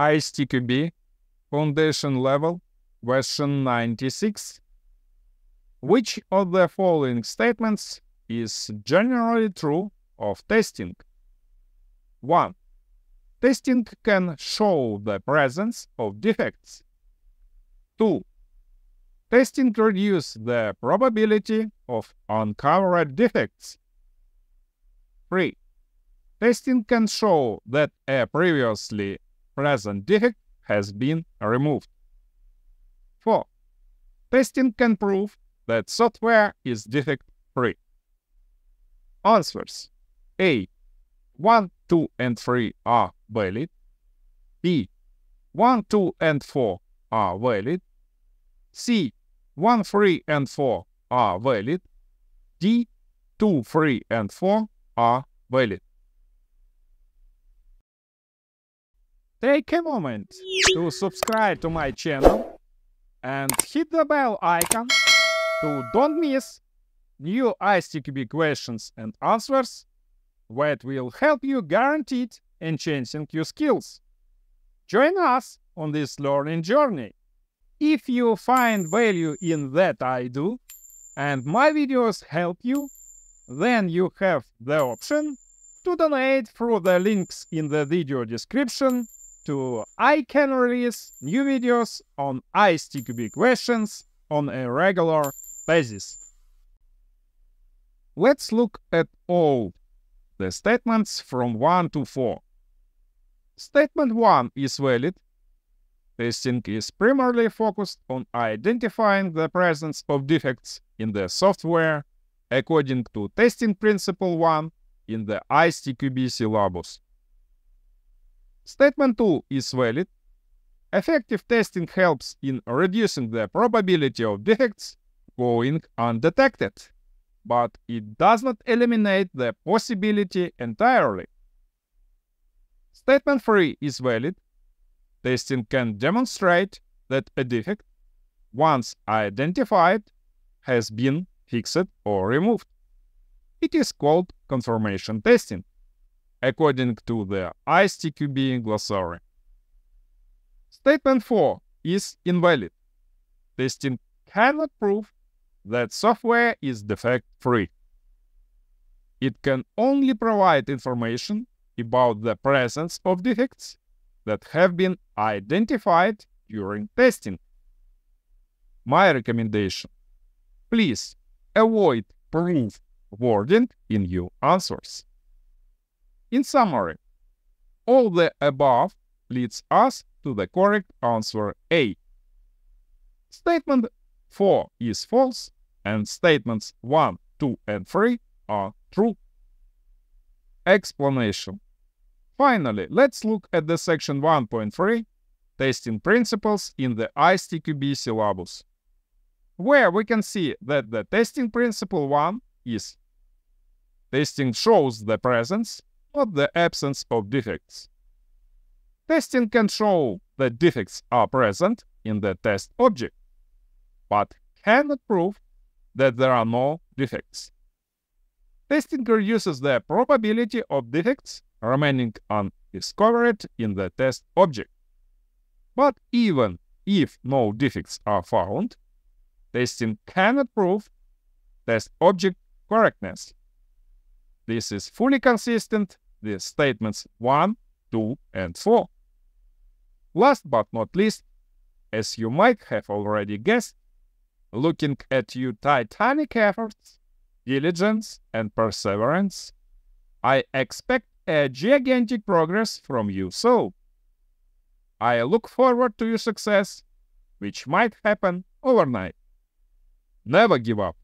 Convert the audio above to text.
ISTQB Foundation Level Version 96. Which of the following statements is generally true of testing? 1. Testing can show the presence of defects. 2. Testing reduces the probability of uncovered defects. 3. Testing can show that a previously present defect has been removed. 4. Testing can prove that software is defect-free. Answers A. 1, 2, and 3 are valid. B. 1, 2, and 4 are valid. C. 1, 3, and 4 are valid. D. 2, 3, and 4 are valid. Take a moment to subscribe to my channel and hit the bell icon to don't miss new ISTQB questions and answers that will help you guaranteed enhancing your skills. Join us on this learning journey. If you find value in that I do, and my videos help you, then you have the option to donate through the links in the video description to I can release new videos on ISTQB questions on a regular basis. Let's look at all the statements from 1 to 4. Statement 1 is valid. Testing is primarily focused on identifying the presence of defects in the software according to testing principle 1 in the ISTQB syllabus. Statement 2 is valid. Effective testing helps in reducing the probability of defects going undetected, but it does not eliminate the possibility entirely. Statement 3 is valid. Testing can demonstrate that a defect, once identified, has been fixed or removed. It is called confirmation testing, according to the ISTQB glossary. Statement 4 is invalid. Testing cannot prove that software is defect-free. It can only provide information about the presence of defects that have been identified during testing. My recommendation please avoid proof wording in your answers. In summary, all the above leads us to the correct answer A. Statement 4 is false, and statements 1, 2, and 3 are true. Explanation. Finally, let's look at the section 1.3, testing principles in the ISTQB syllabus, where we can see that the testing principle 1 is testing shows the presence, not the absence of defects. Testing can show that defects are present in the test object, but cannot prove that there are no defects. Testing reduces the probability of defects remaining undiscovered in the test object. But even if no defects are found, testing cannot prove test object correctness. This is fully consistent with statements 1, 2, and 4. Last but not least, as you might have already guessed, looking at your titanic efforts, diligence, and perseverance, I expect a gigantic progress from you so. I look forward to your success, which might happen overnight. Never give up.